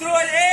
controle!